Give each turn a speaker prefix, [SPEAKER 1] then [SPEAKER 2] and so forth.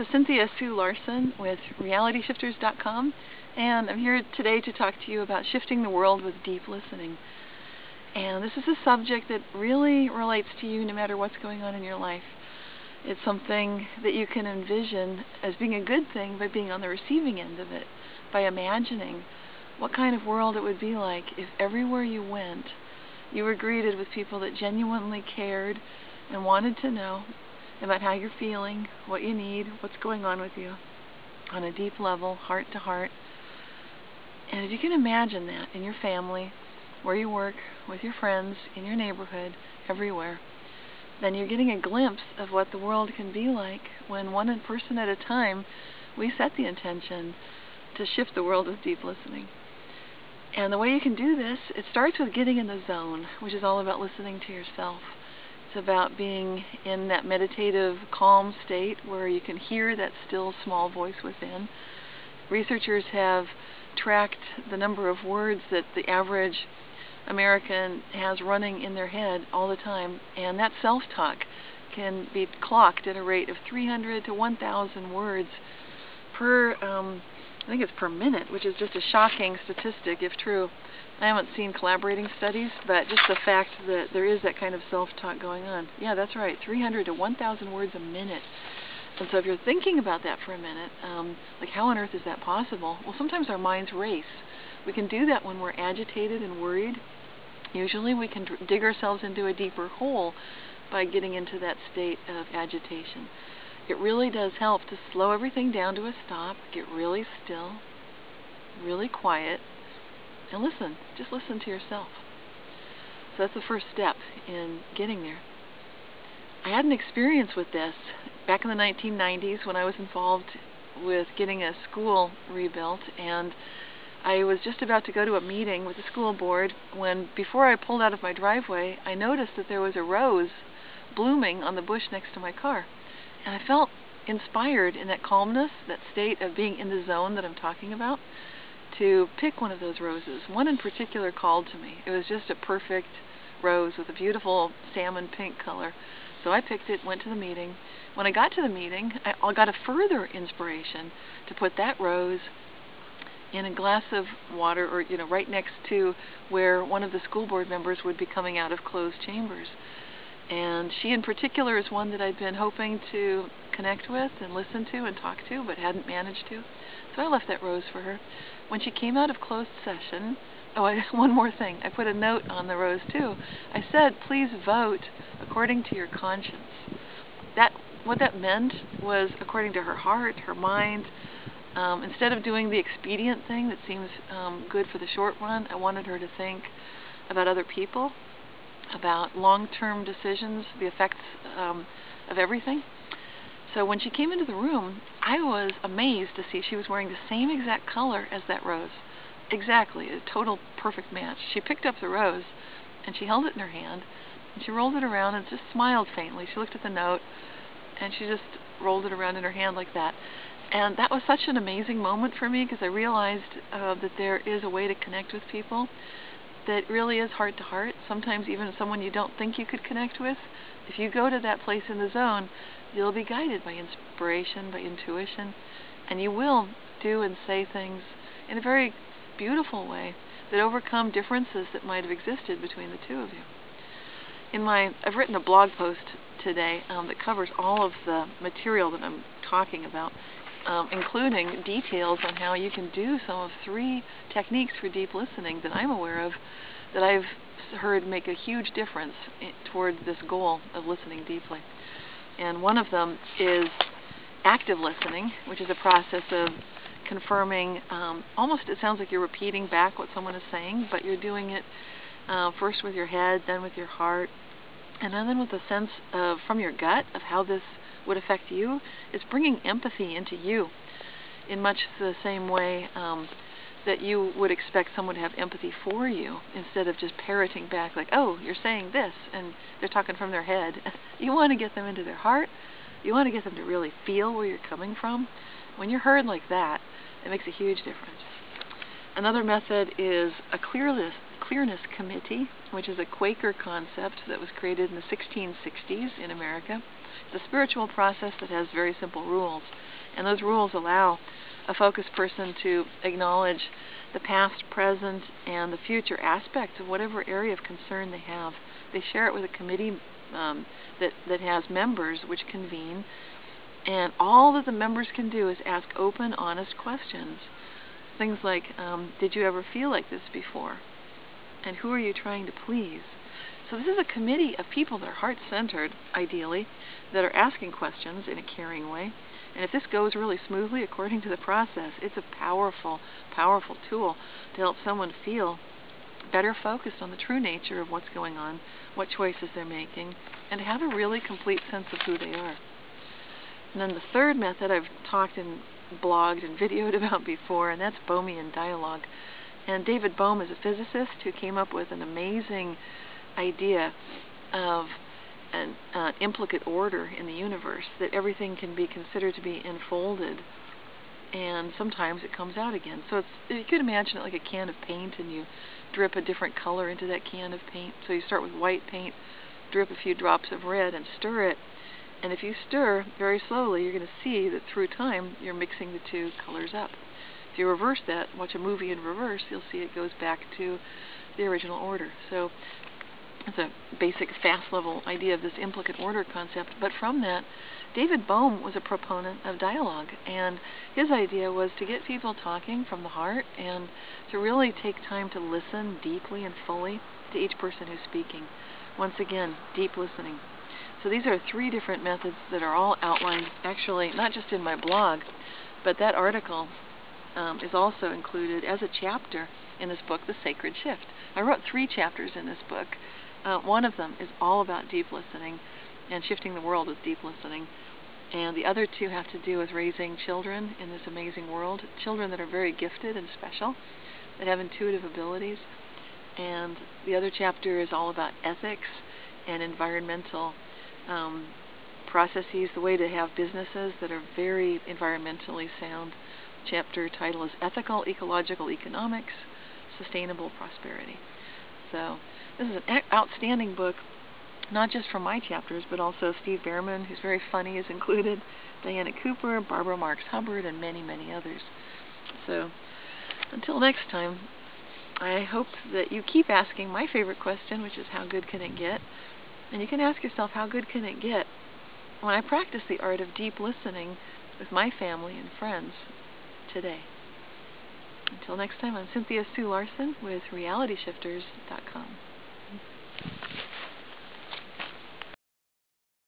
[SPEAKER 1] is Cynthia Sue Larson with RealityShifters.com, and I'm here today to talk to you about shifting the world with deep listening. And this is a subject that really relates to you no matter what's going on in your life. It's something that you can envision as being a good thing by being on the receiving end of it, by imagining what kind of world it would be like if everywhere you went, you were greeted with people that genuinely cared and wanted to know about how you're feeling, what you need, what's going on with you on a deep level, heart to heart. And if you can imagine that in your family, where you work, with your friends, in your neighborhood, everywhere, then you're getting a glimpse of what the world can be like when one person at a time we set the intention to shift the world with deep listening. And the way you can do this, it starts with getting in the zone, which is all about listening to yourself. It's about being in that meditative, calm state where you can hear that still small voice within. Researchers have tracked the number of words that the average American has running in their head all the time, and that self talk can be clocked at a rate of 300 to 1,000 words per, um, I think it's per minute, which is just a shocking statistic if true. I haven't seen collaborating studies, but just the fact that there is that kind of self-talk going on. Yeah, that's right, 300 to 1,000 words a minute. And so if you're thinking about that for a minute, um, like how on earth is that possible? Well, sometimes our minds race. We can do that when we're agitated and worried. Usually we can dig ourselves into a deeper hole by getting into that state of agitation. It really does help to slow everything down to a stop, get really still, really quiet, and listen. Just listen to yourself. So that's the first step in getting there. I had an experience with this back in the 1990s when I was involved with getting a school rebuilt and I was just about to go to a meeting with the school board when before I pulled out of my driveway I noticed that there was a rose blooming on the bush next to my car and I felt inspired in that calmness, that state of being in the zone that I'm talking about to pick one of those roses. One in particular called to me. It was just a perfect rose with a beautiful salmon pink color. So I picked it, went to the meeting. When I got to the meeting, I got a further inspiration to put that rose in a glass of water or you know right next to where one of the school board members would be coming out of closed chambers. And she in particular is one that I'd been hoping to connect with and listen to and talk to but hadn't managed to. So I left that rose for her. When she came out of closed session, oh, I, one more thing. I put a note on the rose too. I said, please vote according to your conscience. That what that meant was according to her heart, her mind. Um, instead of doing the expedient thing that seems um, good for the short run, I wanted her to think about other people, about long-term decisions, the effects um, of everything. So when she came into the room, I was amazed to see she was wearing the same exact color as that rose. Exactly, a total perfect match. She picked up the rose and she held it in her hand and she rolled it around and just smiled faintly. She looked at the note and she just rolled it around in her hand like that. And that was such an amazing moment for me because I realized uh, that there is a way to connect with people that really is heart to heart. Sometimes even someone you don't think you could connect with. If you go to that place in the zone, You'll be guided by inspiration, by intuition, and you will do and say things in a very beautiful way that overcome differences that might have existed between the two of you. In my, I've written a blog post today um, that covers all of the material that I'm talking about, um, including details on how you can do some of three techniques for deep listening that I'm aware of that I've heard make a huge difference toward this goal of listening deeply. And one of them is active listening, which is a process of confirming, um, almost it sounds like you're repeating back what someone is saying, but you're doing it uh, first with your head, then with your heart, and then with a sense of, from your gut of how this would affect you. It's bringing empathy into you in much the same way um, that you would expect someone to have empathy for you instead of just parroting back like, oh, you're saying this, and they're talking from their head. you want to get them into their heart. You want to get them to really feel where you're coming from. When you're heard like that, it makes a huge difference. Another method is a clear list, Clearness Committee, which is a Quaker concept that was created in the 1660s in America. It's a spiritual process that has very simple rules, and those rules allow a focused person to acknowledge the past, present, and the future aspects of whatever area of concern they have. They share it with a committee um, that, that has members which convene, and all that the members can do is ask open, honest questions. Things like, um, did you ever feel like this before? And who are you trying to please? So this is a committee of people that are heart-centered, ideally, that are asking questions in a caring way. And if this goes really smoothly according to the process, it's a powerful, powerful tool to help someone feel better focused on the true nature of what's going on, what choices they're making, and have a really complete sense of who they are. And then the third method I've talked and blogged and videoed about before, and that's Bohmian dialogue. And David Bohm is a physicist who came up with an amazing idea of an uh, implicate order in the universe, that everything can be considered to be enfolded, and sometimes it comes out again. So it's, you could imagine it like a can of paint, and you drip a different color into that can of paint. So you start with white paint, drip a few drops of red, and stir it. And if you stir very slowly, you're going to see that through time, you're mixing the two colors up. You reverse that, watch a movie in reverse, you'll see it goes back to the original order. So it's a basic fast level idea of this implicate order concept. But from that, David Bohm was a proponent of dialogue, and his idea was to get people talking from the heart and to really take time to listen deeply and fully to each person who's speaking. Once again, deep listening. So these are three different methods that are all outlined, actually, not just in my blog, but that article um, is also included as a chapter in this book, The Sacred Shift. I wrote three chapters in this book. Uh, one of them is all about deep listening and shifting the world with deep listening. And the other two have to do with raising children in this amazing world, children that are very gifted and special, that have intuitive abilities. And the other chapter is all about ethics and environmental um, processes, the way to have businesses that are very environmentally sound. Chapter title is Ethical Ecological Economics, Sustainable Prosperity. So this is an outstanding book, not just from my chapters, but also Steve Bhaerman, who's very funny, is included, Diana Cooper, Barbara Marx Hubbard, and many, many others. So until next time, I hope that you keep asking my favorite question, which is how good can it get? And you can ask yourself, how good can it get? When I practice the art of deep listening with my family and friends today. Until next time, I'm Cynthia Sue Larson with RealityShifters.com.